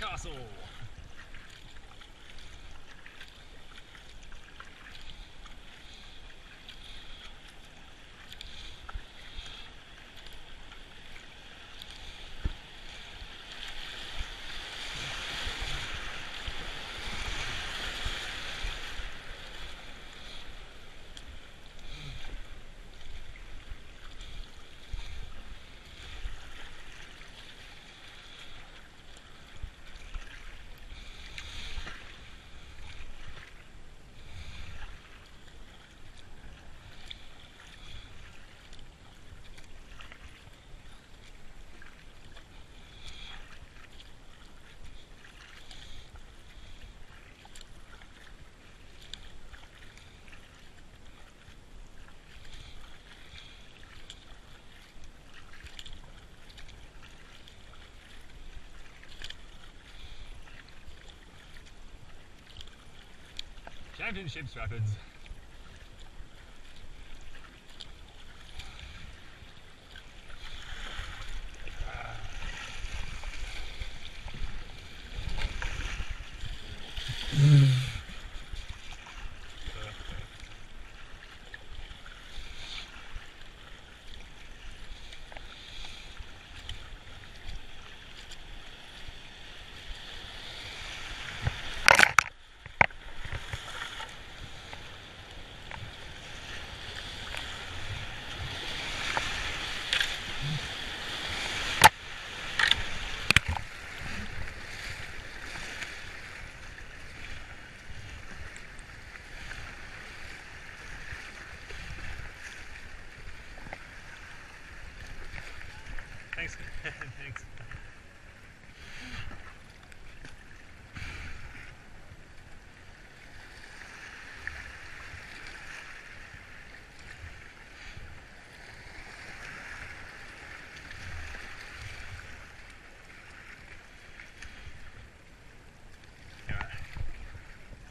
castle. Championships Rapids. Thanks.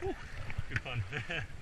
Fun.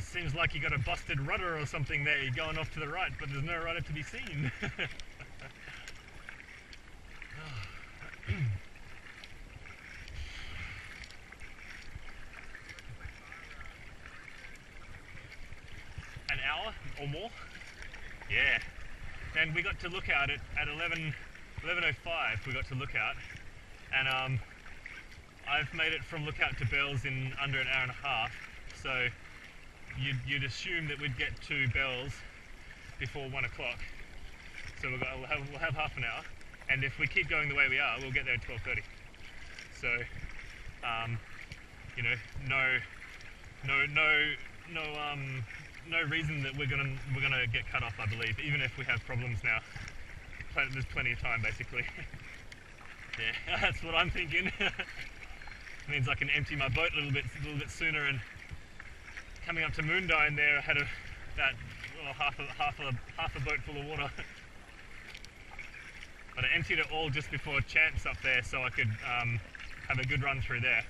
almost seems like you got a busted rudder or something there. You're going off to the right, but there's no rudder to be seen. An hour or more? Yeah. And we got to look out at, at 11, 11.05 we got to look out. And um, I've made it from lookout to Bells in under an hour and a half. So you'd, you'd assume that we'd get to Bells before one o'clock. So we'll, we'll, have, we'll have half an hour. And if we keep going the way we are, we'll get there at 12.30. So, um, you know, no, no, no, no, um, no reason that we're gonna we're gonna get cut off. I believe, even if we have problems now, there's plenty of time basically. yeah, that's what I'm thinking. Means I can empty my boat a little bit, a little bit sooner. And coming up to Moondyne there, I had a, well, half a half a half a boat full of water. but I emptied it all just before Champs up there, so I could um, have a good run through there.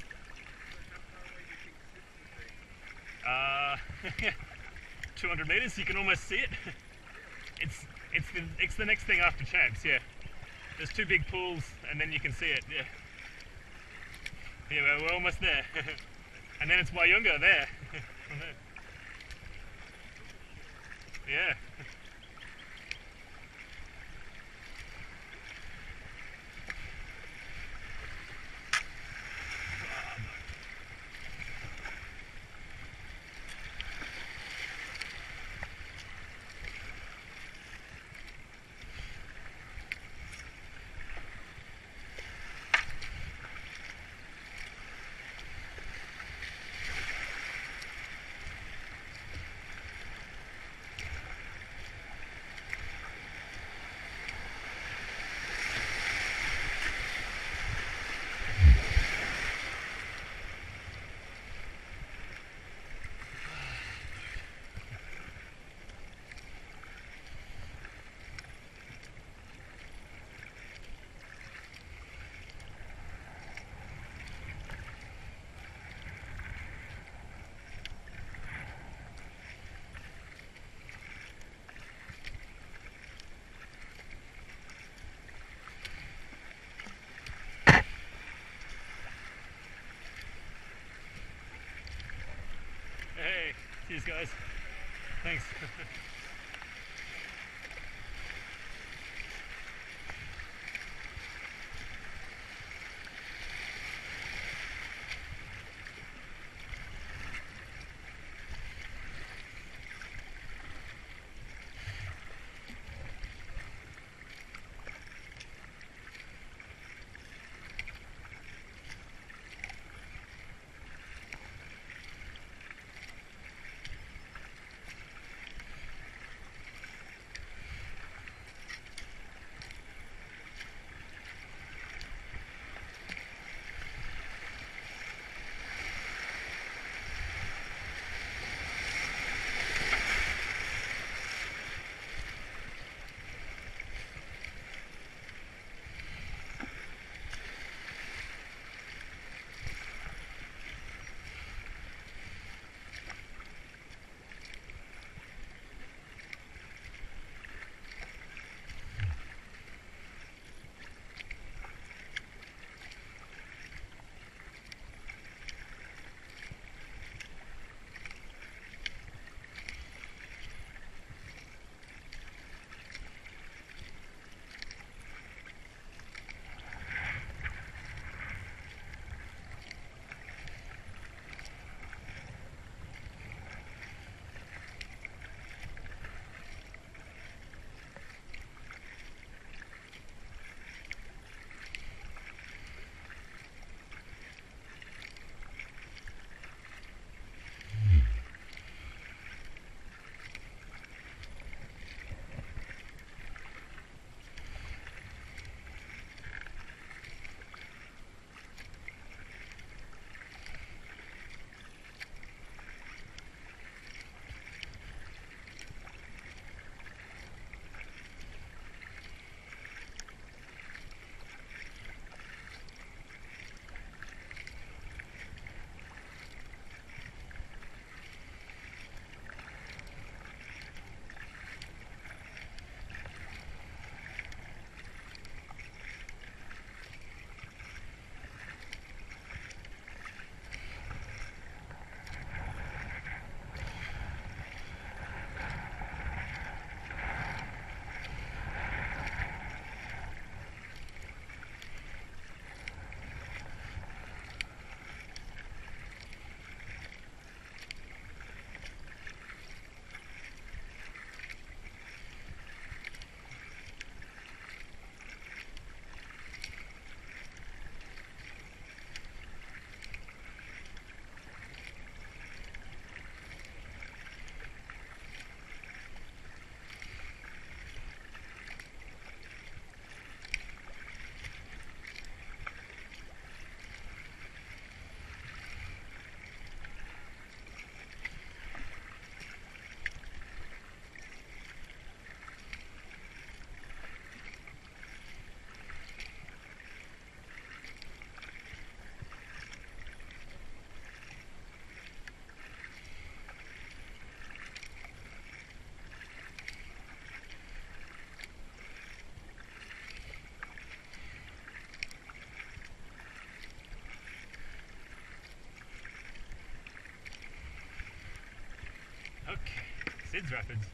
Uh, 200 meters, you can almost see it. It's it's the it's the next thing after Champs, yeah. There's two big pools, and then you can see it, yeah. Yeah, we're almost there. and then it's Walyunga there. Yeah. Cheers guys. Thanks. Syd's Rapids.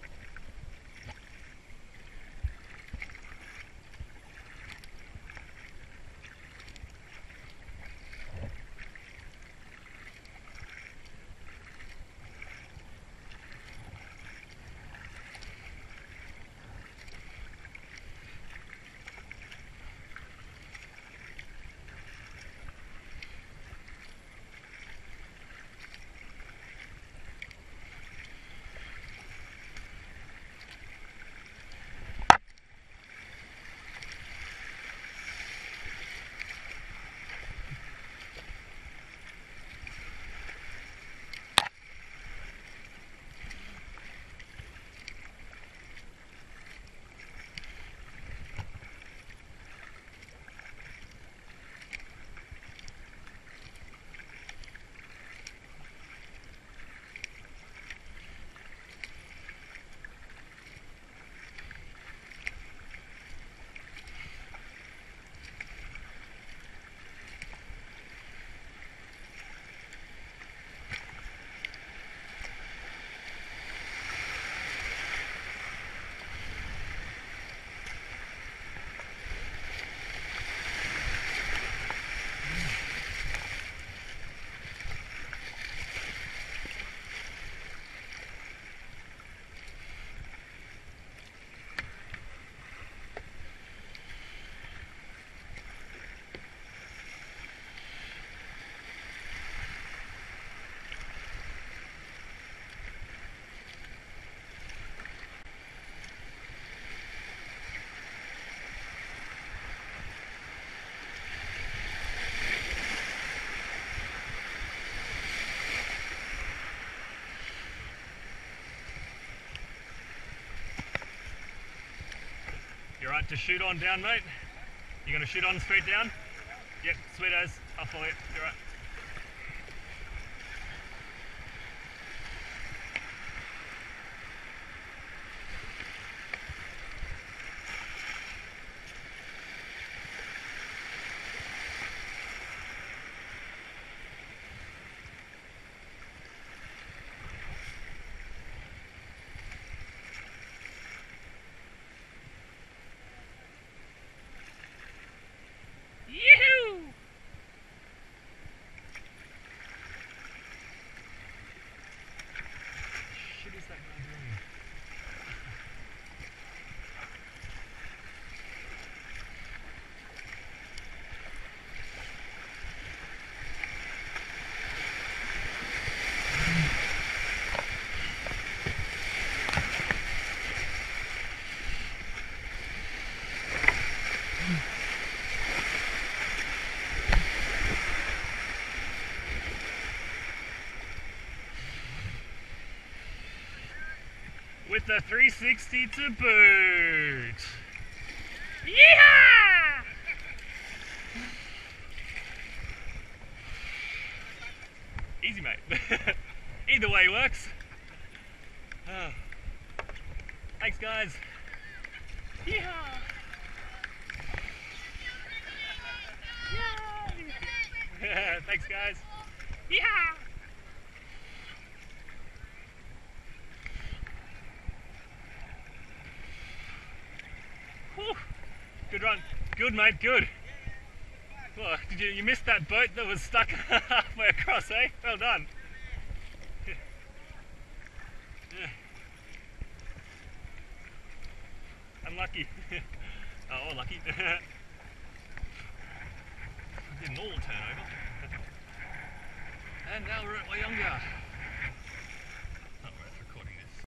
Right to shoot on down, mate? You're gonna shoot on straight down? Yep, sweet as. I'll follow you. With the 360 to boot. Yeehaw! Easy, mate. Either way works. Ah. Thanks, guys. Yeehaw! Thanks, guys. Yeehaw! Good run. Good, mate. Good. Well, did you, you missed that boat that was stuck halfway across, eh? Well done. Yeah. Unlucky. oh, lucky. Didn't all turn over. And now we're at Walyunga.